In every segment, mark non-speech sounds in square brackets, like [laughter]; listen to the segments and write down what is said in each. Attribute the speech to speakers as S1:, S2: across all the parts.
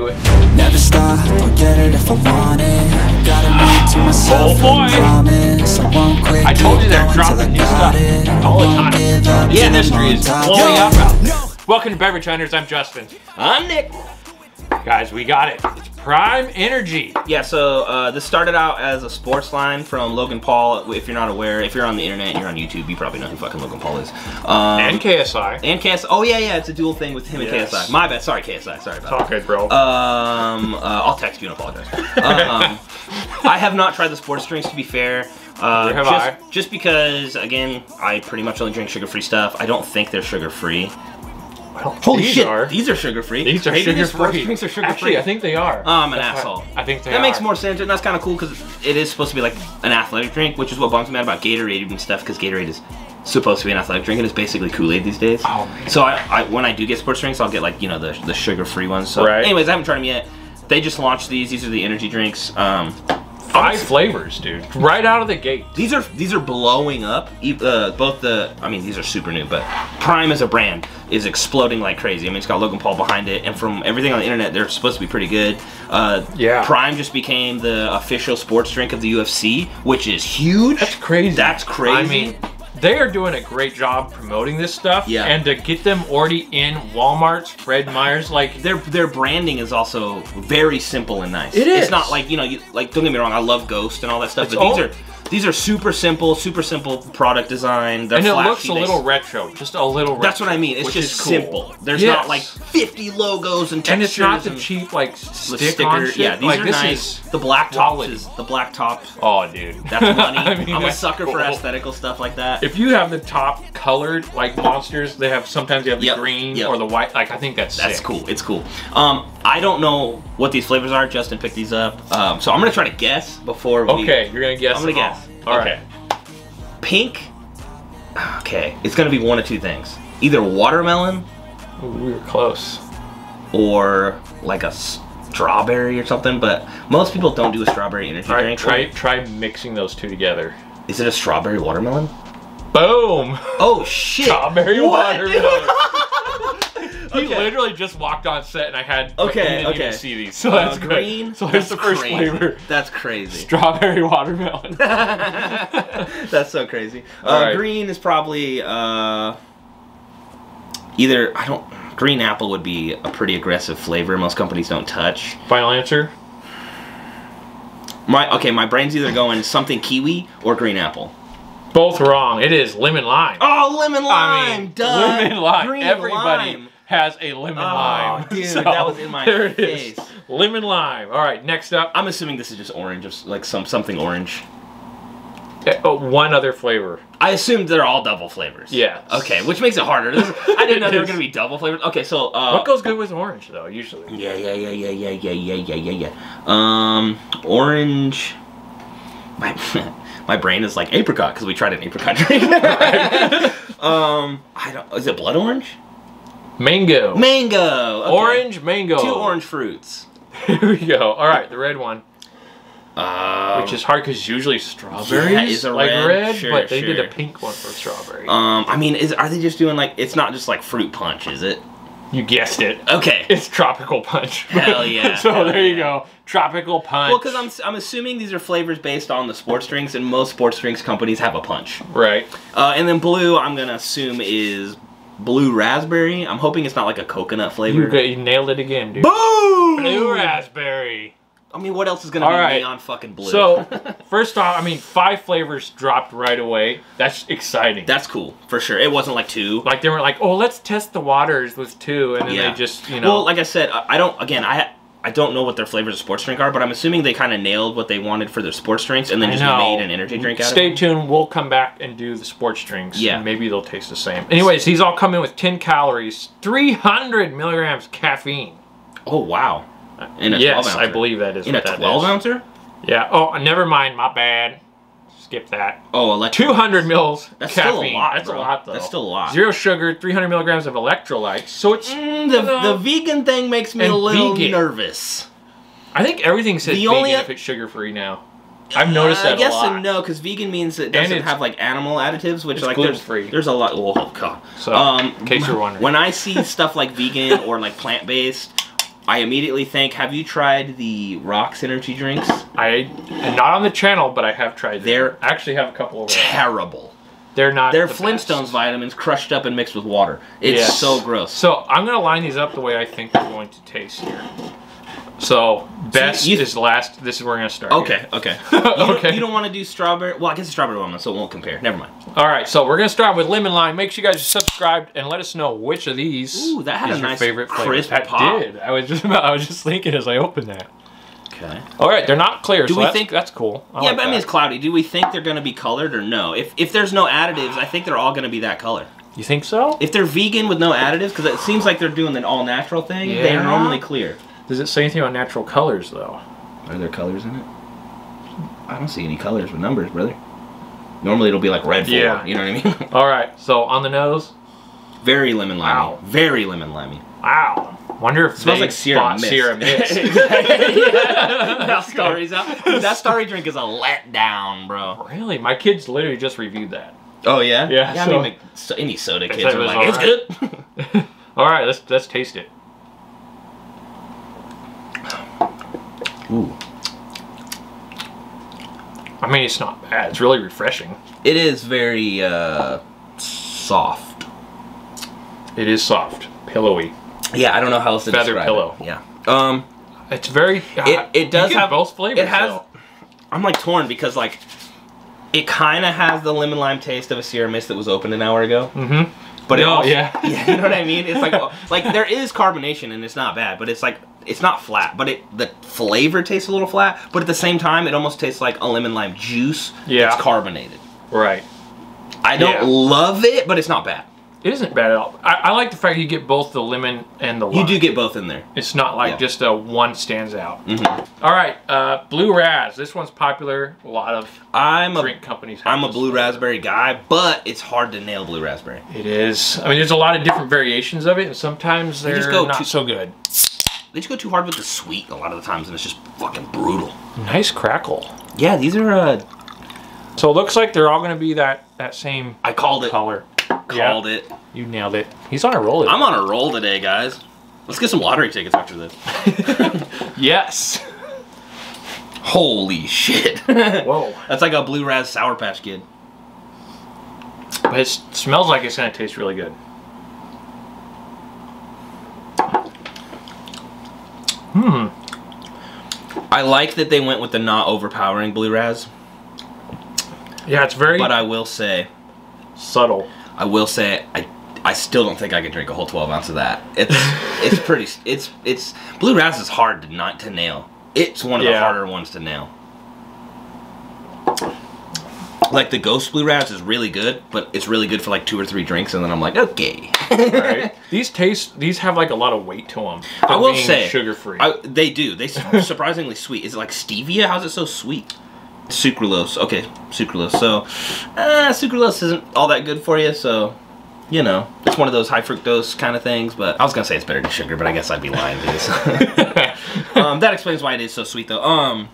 S1: do it.
S2: Never stop, I'll get it if I want it Gotta make to myself
S1: Oh, boy.
S2: a promise I won't quit,
S1: I told
S2: keep
S1: you they're
S2: going till
S1: dropping
S2: I
S1: new
S2: got
S1: stuff
S2: it
S1: all the
S2: won't
S1: time.
S2: give up
S1: The
S2: till I'm
S1: industry is blowing up. Welcome to Beverage Hunters. I'm Justin.
S3: I'm Nick.
S1: Guys, we got it. It's Prime Energy.
S3: Yeah, so uh, this started out as a sports line from Logan Paul. If you're not aware, if you're on the internet and you're on YouTube, you probably know who fucking Logan Paul is. Um,
S1: And KSI.
S3: and KSI. Oh yeah, yeah, it's a dual thing with him
S1: Yes.
S3: and KSI. My bad. Sorry, KSI. Sorry about
S1: all good, bro.
S3: Um, uh, I'll text you and apologize. um, I have not tried the sports drinks to be fair. Uh,
S1: have
S3: just,
S1: I.
S3: just because, again, I pretty much only drink sugar-free stuff. I don't think they're sugar-free.
S1: Well,
S3: Holy
S1: these
S3: shit,
S1: are.
S3: these are sugar-free.
S1: These are sugar free.
S3: drinks are sugar-free.
S1: Actually, I think they are.
S3: Oh, I'm an
S1: That's
S3: asshole.
S1: I think they
S3: that
S1: are.
S3: makes more sense, and that's kind of cool because it is supposed to be like an athletic drink, which is what bums me out about Gatorade and stuff. Because Gatorade is supposed to be an athletic drink, and it's basically Kool Aid these days.
S1: Oh, man.
S3: So I, I, when I do get sports drinks, I'll get like you know the the sugar free ones. So,
S1: Right.
S3: anyways, I haven't tried them yet. They just launched these. These are the energy drinks. Um,
S1: Five flavors, dude. Right out of the gate.
S3: these are these are blowing up. Uh, both the I mean these are super new, but Prime as a brand is exploding like crazy. I mean it's got Logan Paul behind it, and from everything on the internet, they're supposed to be pretty good. Uh,
S1: Yeah.
S3: Prime just became the official sports drink of the UFC, which is huge.
S1: That's crazy.
S3: That's crazy.
S1: I mean, they are doing a great job promoting this stuff.
S3: Yeah.
S1: And to get them already in Walmart's, Fred Meyer's, like,
S3: their their branding is also very simple and nice.
S1: It
S3: It's not like you know, you, like don't get me wrong, I love Ghost and all that stuff,
S1: It's
S3: but these are these are super simple, super simple product design. They're
S1: and it
S3: flashy,
S1: looks a little retro. Just a little retro.
S3: That's what I mean. It's just
S1: cool.
S3: simple. There's
S1: Yes.
S3: not like 50 logos and
S1: And it's not the cheap, like, stick shit.
S3: Yeah, these
S1: like,
S3: are
S1: this
S3: nice.
S1: is.
S3: the black
S1: top
S3: is the black top.
S1: Oh, dude.
S3: That's [laughs] money.
S1: I mean,
S3: I'm a sucker for aesthetical stuff like that.
S1: If you have the top colored like monsters, they have sometimes you have the
S3: Yep,
S1: green
S3: yep.
S1: or the white. Like I think that's
S3: That's
S1: sick.
S3: cool. It's cool. Um, I don't know what these flavors are. Justin picked these up. Um, so I'm gonna try to guess before we.
S1: Okay, you're gonna guess.
S3: I'm gonna guess.
S1: All
S3: Okay.
S1: right.
S3: Pink. Okay, it's gonna be one of two things. Either watermelon
S1: Ooh, we were close.
S3: or like a strawberry or something. But most people don't do a strawberry energy
S1: All right,
S3: drink.
S1: try try mixing those two together.
S3: Is it a strawberry watermelon?
S1: Boom!
S3: Oh shit!
S1: Strawberry
S3: What?
S1: watermelon. [laughs] He
S3: Okay.
S1: literally just walked on set, and I had.
S3: Okay, okay.
S1: even see these, [laughs] so
S3: Uh,
S1: that's good.
S3: green.
S1: So that's the first
S3: crazy.
S1: flavor.
S3: That's crazy.
S1: Strawberry watermelon. [laughs]
S3: That's so crazy. Uh,
S1: right.
S3: Green is probably uh, either I don't. Green apple would be a pretty aggressive flavor. Most companies don't touch.
S1: Final answer.
S3: My okay, my brain's either going something kiwi or green apple.
S1: Both wrong. It is lemon lime.
S3: Oh, lemon lime,
S1: I mean,
S3: duh.
S1: lemon lime.
S3: Green
S1: Everybody
S3: lime.
S1: Has a lemon
S3: Oh,
S1: lime.
S3: dude, [laughs] that was in my
S1: there it
S3: face.
S1: is. Lemon lime. All right, next up,
S3: I'm assuming this is just orange, just like some something orange.
S1: uh, oh, one other flavor.
S3: I assumed they're all double flavors.
S1: Yeah.
S3: Okay, which makes it harder. This- [laughs] I didn't know
S1: It
S3: they were gonna be double flavors. Okay, so uh,
S1: What goes good with orange, though? Usually.
S3: Yeah, yeah, yeah, yeah, yeah, yeah, yeah, yeah, yeah, yeah. Um, orange. My [laughs] my brain is like apricot because we tried an apricot drink. um, I don't. Is it blood orange?
S1: Mango.
S3: Mango. okay.
S1: Orange, mango.
S3: Two orange fruits. [laughs]
S1: Here we go. All right, the red one,
S3: Um,
S1: which is hard because usually strawberries
S3: Yeah, is a
S1: like
S3: red.
S1: red,
S3: Sure,
S1: but they did a pink one for strawberry.
S3: um, I mean, is are they just doing like it's not just like fruit punch, is it?
S1: you guessed it.
S3: Okay.
S1: It's tropical punch.
S3: Hell yeah, [laughs]
S1: so
S3: hell
S1: there you go. Tropical punch.
S3: Well, because I'm I'm assuming these are flavors based on the sports drinks, and most sports drinks companies have a punch.
S1: right.
S3: Uh, and then blue, I'm gonna assume is blue raspberry. I'm hoping it's not like a coconut flavor.
S1: You, got- you nailed it again, dude.
S3: Boom!
S1: Blue raspberry.
S3: I mean, what else is gonna
S1: All
S3: be
S1: right.
S3: neon fucking blue?
S1: So, [laughs] first off, I mean, five flavors dropped right away. That's exciting.
S3: that's cool for sure. It wasn't like two.
S1: like they were like, oh, let's test the waters with two, and then
S3: Yeah.
S1: they just, you know,
S3: Well, like I said, I I don't. Again, I I don't know what their flavors of sports drink are, but I'm assuming they kind of nailed what they wanted for their sports drinks, and then
S1: I
S3: just
S1: know.
S3: made an energy drink out
S1: Stay
S3: of it.
S1: Stay tuned. We'll come back and do the sports drinks.
S3: Yeah.
S1: and maybe they'll taste the same. Anyways, these all come in with 10 calories, 300 milligrams caffeine.
S3: Oh wow! In a
S1: yes,
S3: 12
S1: I believe that is
S3: In a
S1: what that
S3: 12
S1: is.
S3: ouncer?
S1: Yeah. Oh, never mind. My bad. Skip that.
S3: Oh, electric.
S1: 200 mils
S3: That's
S1: caffeine.
S3: still a lot,
S1: That's
S3: bro.
S1: a lot, though.
S3: That's still a lot.
S1: Zero sugar, 300 milligrams of electrolytes. So it's.
S3: Mm, the, the vegan thing makes me
S1: And
S3: a little
S1: vegan.
S3: nervous.
S1: I think everything says
S3: the
S1: vegan
S3: only-
S1: if it's sugar free now. I've noticed that
S3: Uh, yes
S1: a lot.
S3: and no, because vegan means it doesn't have like animal additives, which like there's
S1: gluten-free.
S3: there's a lot. Oh god.
S1: So,
S3: um,
S1: in case you're wondering.
S3: when I see stuff like vegan or like plant based, I immediately think, have you tried the Rocks energy drinks?
S1: I and not on the channel, but I have tried. them.
S3: They're
S1: I actually have a couple of.
S3: Terrible.
S1: They're not.
S3: They're
S1: the
S3: Flintstones
S1: best.
S3: vitamins crushed up and mixed with water. It's
S1: Yes.
S3: so gross.
S1: So I'm gonna line these up the way I think they're going to taste here. So best
S3: you-
S1: is last. This is where we're gonna start.
S3: Okay, okay. [laughs] You don't,
S1: Okay.
S3: You don't want to do strawberry? Well, I guess it's strawberry lemon, so it won't compare. Never mind.
S1: All right. So we're gonna start with lemon lime. Make sure you guys are subscribed and let us know which of these
S3: Ooh, that had
S1: is
S3: a
S1: your
S3: nice
S1: favorite flavor.
S3: crisp
S1: That
S3: pop.
S1: did. I was just [laughs] about, I was just thinking as I opened that.
S3: Okay.
S1: All right, they're not clear.
S3: Do
S1: so
S3: we
S1: that's,
S3: think-
S1: that's cool? I
S3: yeah,
S1: like
S3: but I mean it's cloudy. Do we think they're going to be colored or no? If if there's no additives, I think they're all going to be that color.
S1: you think so?
S3: If they're vegan with no additives, because it seems like they're doing an all natural thing, they're normally clear.
S1: Does it say anything about natural colors though?
S3: Are there colors in it? I don't see any colors with numbers, brother. Normally it'll be like red four.
S1: Yeah.
S3: You know what I mean? [laughs]
S1: All right. So on the nose.
S3: Very lemon limey.
S1: Wow.
S3: Very lemon limey.
S1: Wow. Wonder if
S3: it
S1: Smells
S3: like Sierra
S1: bought
S3: Mist.
S1: Sierra Mist. [laughs] [laughs]
S3: that starry's out. That starry drink is a letdown, bro.
S1: really? My kids literally just reviewed that.
S3: Oh yeah.
S1: Yeah,
S3: Yeah.
S1: so-
S3: I mean, like, so, any soda kids are
S1: was
S3: like, it's
S1: alright."
S3: good.
S1: All right, let's let's taste it.
S3: Ooh.
S1: I mean, it's not bad. It's really refreshing.
S3: It is very uh, soft.
S1: It is soft, pillowy.
S3: Yeah, I don't know how else to
S1: Feather
S3: describe
S1: pillow.
S3: It. Yeah. Um,
S1: It's very.
S3: it, it does have
S1: both flavors.
S3: It has.
S1: though.
S3: I'm like torn because like, it kind of has the lemon lime taste of a Sierra Mist that was opened an hour ago.
S1: Mm-hmm.
S3: But it
S1: No,
S3: also, [laughs]
S1: yeah.
S3: you know what I mean. It's like like there is carbonation and it's not bad, but it's like it's not flat. But it the flavor tastes a little flat. But at the same time, it almost tastes like a lemon lime juice.
S1: Yeah.
S3: It's carbonated.
S1: Right.
S3: I don't
S1: Yeah.
S3: love it, but it's not bad.
S1: It isn't bad at all. I, I like the fact you get both the lemon and the lime.
S3: You do get both in there.
S1: It's not like
S3: Yeah.
S1: just a one stands out.
S3: Mhm.
S1: All right, uh, Blue Raz. This one's popular. A lot of
S3: I'm a
S1: drink companies. Have
S3: I'm a blue raspberry guy, but it's hard to nail blue raspberry.
S1: It is. I mean, there's a lot of different variations of it, and sometimes
S3: They
S1: they're
S3: just go
S1: not
S3: too-
S1: so good.
S3: They just go too hard with the sweet a lot of the times, and it's just fucking brutal.
S1: Nice crackle.
S3: Yeah, these are. Uh,
S1: So it looks like they're all going to be that that same
S3: I called it.
S1: color.
S3: Called
S1: Yeah,
S3: it.
S1: You nailed it. He's on a roll.
S3: I'm on a roll today, guys. Let's get some lottery tickets after this. [laughs]
S1: yes.
S3: Holy shit! [laughs] [laughs]
S1: Whoa.
S3: That's like a blue raz sour patch kid.
S1: But it smells like it's going to taste really good. Hmm.
S3: I like that they went with the not overpowering blue raz,
S1: Yeah, it's very
S3: but I will say,
S1: subtle.
S3: I will say, I I still don't think I could drink a whole 12 ounce of that. It's [laughs] it's pretty. It's it's blue raz is hard to not to nail. It's one of the harder ones to nail. Like the ghost blue raz is really good, but it's really good for like two or three drinks, and then I'm like, okay.
S1: Right? [laughs] these taste. These have like a lot of weight to them.
S3: I will say,
S1: sugar free.
S3: They do. They [laughs] surprisingly sweet. Is it like stevia? How's it so sweet? Sucralose. Okay, sucralose. So, uh, sucralose isn't all that good for you. So, you know, it's one of those high fructose kind of things. But I was gonna say it's better than sugar, but I guess I'd be lying. Because, [laughs] um, that explains why it is so sweet, though. Um,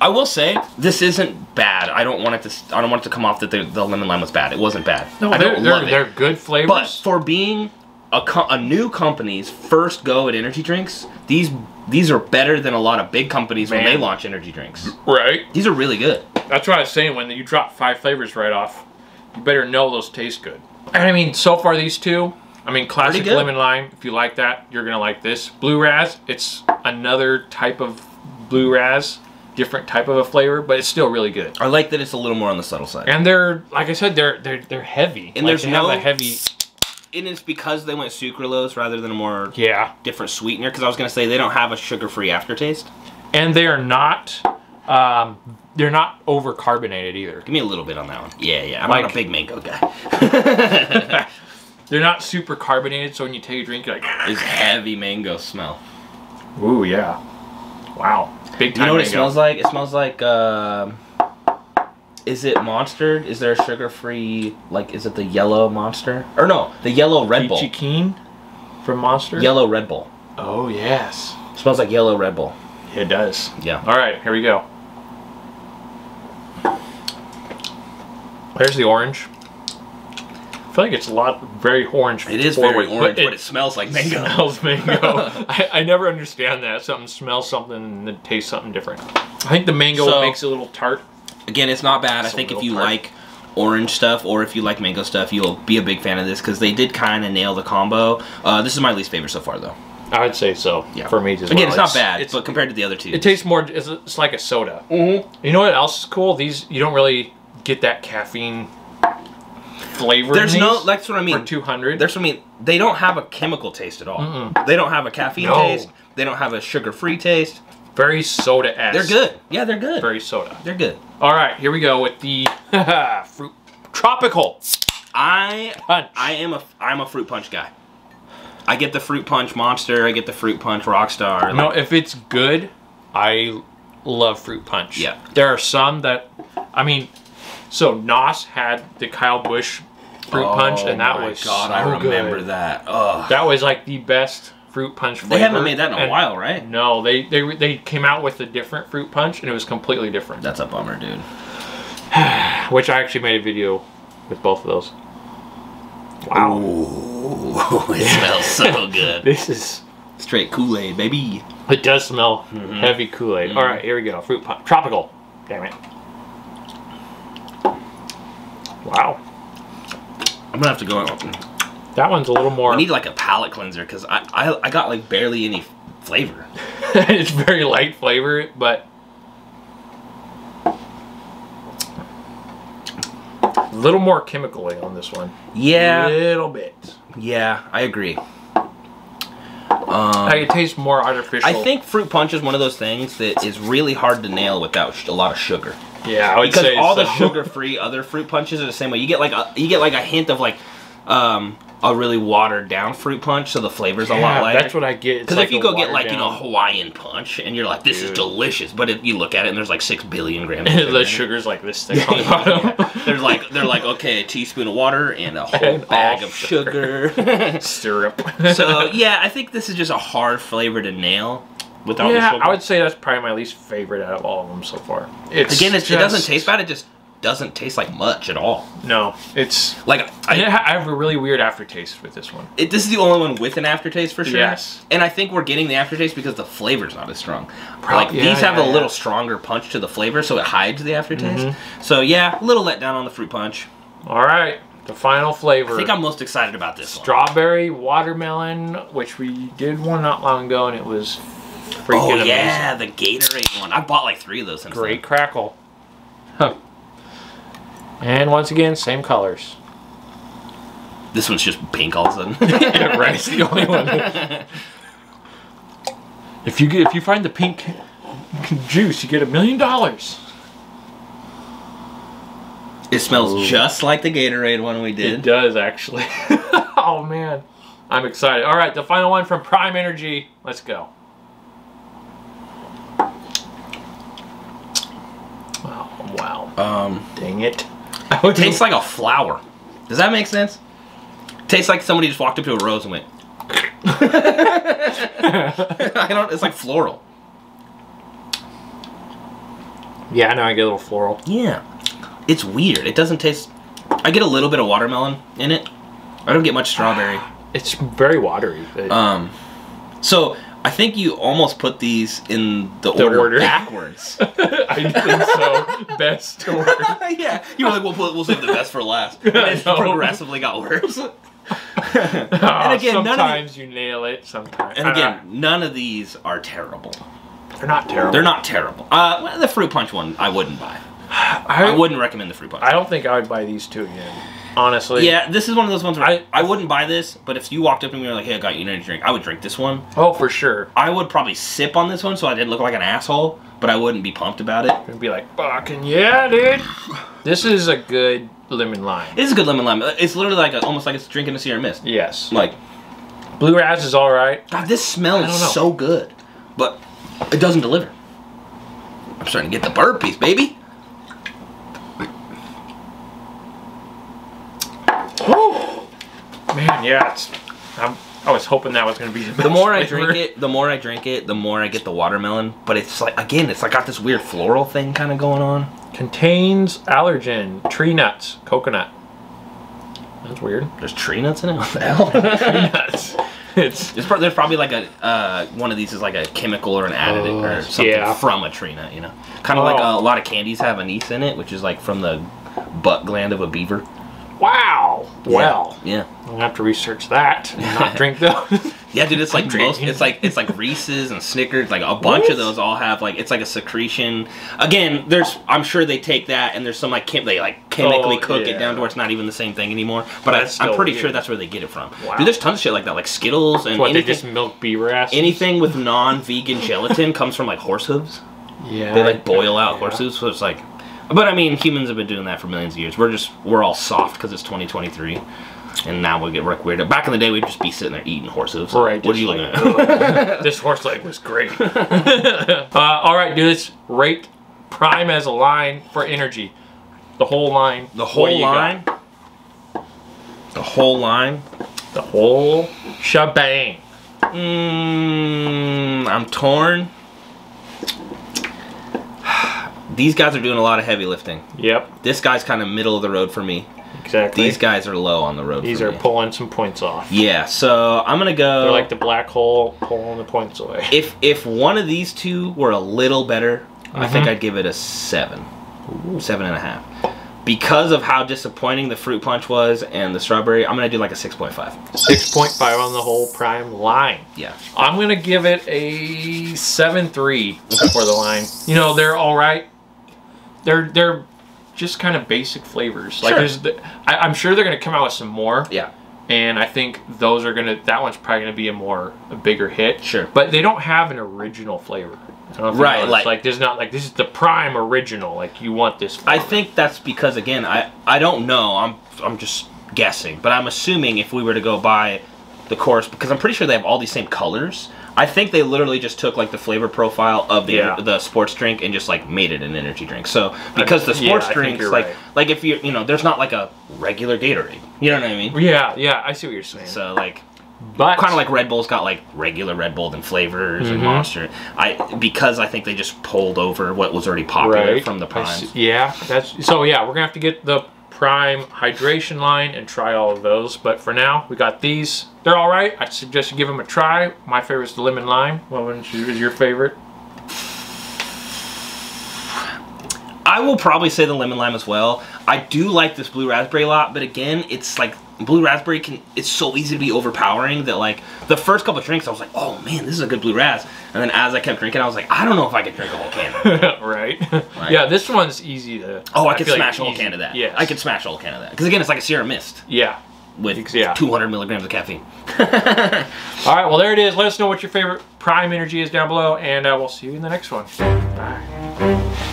S3: I will say this isn't bad. I don't want it to. I don't want it to come off that the, the lemon lime was bad. It wasn't bad.
S1: no,
S3: I
S1: they're
S3: don't
S1: they're, they're good flavors.
S3: But for being a, co- a new company's first go at energy drinks, these these are better than a lot of big companies when they launch energy drinks.
S1: right.
S3: These are really good.
S1: That's what I was saying. When you drop five flavors right off, you better know those taste good. And I mean, so far these two, I mean, classic lemon lime. If you like that, you're gonna like this. Blue raz, it's another type of blue raz, different type of a flavor, but it's still really good.
S3: I like that it's a little more on the subtle side.
S1: And they're, like I said, they're they're they're heavy.
S3: And
S1: Like,
S3: there's
S1: they have
S3: no-
S1: a heavy.
S3: And it's because they went sucralose rather than a more
S1: Yeah,
S3: different sweetener. Because I was gonna say they don't have a sugar-free aftertaste.
S1: and they are not. Um, they're not over carbonated either.
S3: Give me a little bit on that one. Yeah, yeah. I'm
S1: Like-
S3: not a big mango guy. [laughs]
S1: They're not super carbonated, so when you take a drink, you're like,
S3: It's heavy mango smell.
S1: ooh yeah, wow, big time.
S3: You know what it smells like? It smells like. Um, is it Monster? Is there a sugar-free? Like, is it the yellow Monster? Or no, the yellow Red Bull.
S1: Peachy Keen from Monster.
S3: Yellow Red Bull.
S1: Oh yes,
S3: smells like yellow Red Bull.
S1: it does.
S3: Yeah.
S1: All right, here we go. There's the orange. Feel like it's a lot very orange.
S3: It is
S1: forward,
S3: very orange, but it, smells like mango.
S1: smells mango. [laughs] [laughs] I, I never understand that. Something smells something and then tastes something different. I think the mango
S3: So-
S1: makes it a little tart.
S3: Again, it's not bad. I
S1: It's a
S3: think if you
S1: tart.
S3: like orange stuff or if you like mango stuff, you'll be a big fan of this because they did kind of nail the combo. Uh, this is my least favorite so far, though.
S1: I would say so.
S3: Yeah.
S1: For me as
S3: Again,
S1: well.
S3: it's not bad,
S1: It's,
S3: but compared to the other two,
S1: it tastes more. It's, it's like a soda.
S3: Mhm.
S1: You know what else is cool? These you don't really get that caffeine flavor.
S3: There's no. That's what I mean.
S1: for two hundred.
S3: There's. what I mean, they don't have a chemical taste at all. They don't have a caffeine
S1: No.
S3: taste. They don't have a sugar-free taste.
S1: very soda esque.
S3: They're good. Yeah, they're good.
S1: Very soda.
S3: They're good.
S1: All right, here we go with the [laughs] fruit tropical
S3: I
S1: punch.
S3: I am a I'm a fruit punch guy. I get the fruit punch monster. I get the fruit punch rockstar.
S1: No, if it's good, I love fruit punch.
S3: Yeah.
S1: There are some that, I mean, so Nos had the Kyle Busch fruit punch, and that
S3: Oh my
S1: was
S3: God,
S1: so
S3: I remember
S1: good.
S3: that. Ugh.
S1: That was like the best fruit punch flavor.
S3: They haven't made that in a
S1: and-
S3: while, right?
S1: No, they, they they came out with a different fruit punch, and it was completely different.
S3: That's a bummer, dude. [sighs]
S1: Which I actually made a video with both of those. Wow,
S3: Ooh, [laughs] it smells so [laughs] good.
S1: this is
S3: Straight Kool Aid, baby.
S1: it does smell
S3: Mm-hmm.
S1: heavy Kool Aid. All right, here we go. Fruit punch, tropical. Damn it. Wow,
S3: I'm gonna have to go.
S1: that one's a little more.
S3: I need like a palate cleanser because I, I I got like barely any flavor. [laughs]
S1: it's very light flavor, but a little more chemically on this one.
S3: Yeah, a
S1: little bit.
S3: yeah, I agree.
S1: Like, it tastes more artificial.
S3: I think fruit punch is one of those things that is really hard to nail without a lot of sugar.
S1: Yeah, I would
S3: because
S1: say
S3: all the sugar-free other fruit punches are the same way. You get like a you get like a hint of like um, a really watered down fruit punch, so the flavor's a lot
S1: Yeah,
S3: lighter.
S1: that's what I get.
S3: Because
S1: like
S3: if you go get like you know Hawaiian punch and you're like this is delicious, but if you look at it and there's like six billion grams. [laughs] of sugar
S1: the sugar's like this thing [laughs] on the bottom. [laughs]
S3: There's like they're like okay, a teaspoon of water and a whole
S1: And
S3: bag of sugar.
S1: syrup.
S3: so yeah, I think this is just a hard flavor to nail without the
S1: yeah. I would say that's probably my least favorite out of all of them so far. It's
S3: Again, it's, it doesn't taste bad. It just doesn't taste like much at all.
S1: No, it's.
S3: Like
S1: I,
S3: I,
S1: I have a really weird aftertaste with this one.
S3: it, this is the only one with an aftertaste for sure.
S1: Yes.
S3: And I think we're getting the aftertaste because the flavor's not as strong.
S1: Prob-
S3: like
S1: yeah,
S3: these have
S1: yeah,
S3: a
S1: yeah.
S3: little stronger punch to the flavor, so it hides the aftertaste.
S1: Mm-hmm.
S3: So yeah, a little letdown on the fruit punch.
S1: All right, the final flavor.
S3: I think I'm most excited about this one.
S1: strawberry watermelon, which we did one not long ago, and it was freaking
S3: Oh
S1: amazing.
S3: yeah, the Gatorade one. I bought like three of those. Since
S1: Great
S3: then.
S1: crackle. Huh. And once again, same colors.
S3: This one's just pink all of a sudden. [laughs]
S1: yeah, right. It's the only one. [laughs] if you get if you find the pink juice, you get a million dollars.
S3: it smells just like the Gatorade one we did.
S1: It does actually. [laughs] oh man, I'm excited. All right, the final one from Prime Energy. Let's go. Oh wow!
S3: Um,
S1: Dang it!
S3: it tastes like a flower. Does that make sense? Tastes like somebody just walked up to a rose and went. [laughs] [laughs] I don't. It's like floral.
S1: yeah, I know. I get a little floral.
S3: Yeah, it's weird. It doesn't taste. I get a little bit of watermelon in it. I don't get much strawberry.
S1: It's very watery. but-
S3: Um, so I think you almost put these in the,
S1: The
S3: order,
S1: order.
S3: backwards. [laughs]
S1: I think so. Best to [laughs] worst.
S3: yeah, you were like, we'll put, we'll save the best for last. [laughs] And it progressively got worse.
S1: and
S3: again, none of the-
S1: sometimes you nail it. Sometimes,
S3: And again, none of these are terrible.
S1: they're not terrible.
S3: They're not terrible. Uh, well, the fruit punch one, I wouldn't buy.
S1: I,
S3: I wouldn't recommend the fruit punch.
S1: I don't think I would buy these two again. Honestly.
S3: yeah, this is one of those ones where I,
S1: I-
S3: I wouldn't buy this, but if you walked up to me and were like, hey, I got you an energy drink, I would drink this one.
S1: Oh, for sure.
S3: I would probably sip on this one so I didn't look like an asshole, but I wouldn't be pumped about it.
S1: And be like, fucking yeah, dude. This is a good lemon lime.
S3: It is a good lemon lime. It's literally like a, almost like it's drinking a Sierra Mist.
S1: Yes.
S3: Like,
S1: Blue Razz is all right.
S3: God, this smells
S1: I
S3: so good, but it doesn't deliver. I'm starting to get the burpees, baby.
S1: Man, yeah, it's. I'm, I was hoping that was gonna be the
S3: The more I
S1: flavor.
S3: drink it, the more I drink it, the more I get the watermelon. But it's like again, it's like got this weird floral thing kind of going on.
S1: Contains allergen, tree nuts, coconut. That's weird.
S3: There's tree nuts in it. [laughs] What the [laughs] hell?
S1: Nuts. It's
S3: There's, pro- there's probably like a uh, one of these is like a chemical or an additive
S1: Oh,
S3: or something
S1: yeah.
S3: from a tree nut, you know. Kind of like
S1: Oh.
S3: a, lot of candies have anise in it, which is like from the butt gland of a beaver.
S1: Wow. Well,
S3: Yeah.
S1: I'll have to research that and not [laughs] drink those.
S3: Yeah, dude, it's like most. It's like it's like Reese's and Snickers. Like a bunch of those all have like it's like a secretion. Again, there's I'm sure they take that and there's some like chem, they like chemically
S1: Oh,
S3: cook
S1: yeah.
S3: it down to where it's not even the same thing anymore. But I, I'm pretty
S1: weird.
S3: sure that's where they get it from.
S1: Wow.
S3: Dude, there's tons of shit like that, like Skittles and
S1: what they
S3: anything.
S1: just milk beaver ass.
S3: anything with non-vegan gelatin comes from like horse hooves. [laughs]
S1: Yeah.
S3: They like boil out
S1: yeah.
S3: horse hooves, so it's like. But I mean, humans have been doing that for millions of years. We're just we're all soft because it's 2023, and now we get like weird. Back in the day, we'd just be sitting there eating horse hooves.
S1: Right.
S3: What are
S1: just
S3: you
S1: like,
S3: looking at? [laughs]
S1: This horse leg was great. [laughs] uh, all right, dudes. Rate Prime as a line for energy. The whole line.
S3: The whole line.
S1: got?
S3: The whole line.
S1: The whole shebang.
S3: Mm, I'm torn. These guys are doing a lot of heavy lifting.
S1: Yep.
S3: This guy's kind of middle of the road for me.
S1: Exactly.
S3: These guys are low on the road.
S1: These are
S3: me.
S1: pulling some points off.
S3: Yeah, so I'm gonna go.
S1: They're like the black hole pulling the points away.
S3: if if one of these two were a little better, I think
S1: Mhm.
S3: I'd give it a seven, seven and a half. Because of how disappointing the fruit punch was and the strawberry, I'm gonna do like a six point five.
S1: 6.5 on the whole Prime line.
S3: Yeah.
S1: I'm gonna give it a seven three for the line. You know, they're all right. They're they're just kind of basic flavors. Like there's, the, I, I'm sure they're gonna come out with some more,
S3: Yeah.
S1: and I think those are gonna. That one's probably gonna be a more a bigger hit.
S3: Sure.
S1: But they don't have an original flavor. I don't know if you
S3: Right, like-
S1: like there's not like this is the Prime original. Like you want this.
S3: I think that's because again, I I don't know. I'm I'm just guessing, but I'm assuming if we were to go buy the course, because I'm pretty sure they have all these same colors. I think they literally just took like the flavor profile of the
S1: Yeah.
S3: the sports drink and just like made it an energy drink. So because the sports
S1: think
S3: drinks like
S1: right.
S3: like if you you know there's not like a regular Gatorade. You know what I mean?
S1: Yeah, yeah, I see what you're saying.
S3: So like
S1: but
S3: kind of like Red Bull's got like regular Red Bull and flavors and
S1: Mhm.
S3: Monster. I because I think they just pulled over what was already popular
S1: right
S3: from the primes.
S1: Yeah, that's so. Yeah, we're gonna have to get the Prime hydration line and try all of those. But for now, we got these. They're all right. I suggest you give them a try. My favorite is the lemon lime. What one is your favorite?
S3: I will probably say the lemon lime as well. I do like this blue raspberry a lot, but again, it's like blue raspberry can. It's so easy to be overpowering that like the first couple drinks, I was like, oh man, this is a good blue ras. And then as I kept drinking, I was like, I don't know if I could drink a whole can. [laughs]
S1: right.
S3: Right.
S1: Yeah, this one's easy to.
S3: Oh, I, could
S1: feel like
S3: smash a whole
S1: easy-
S3: can of that.
S1: Yes.
S3: I could smash a whole can of that because again, it's like a Sierra Mist
S1: Yeah.
S3: with
S1: Yeah.
S3: 200 milligrams of caffeine. [laughs]
S1: All right. Well, there it is. Let us know what your favorite Prime energy is down below, and uh, we'll see you in the next one. Bye.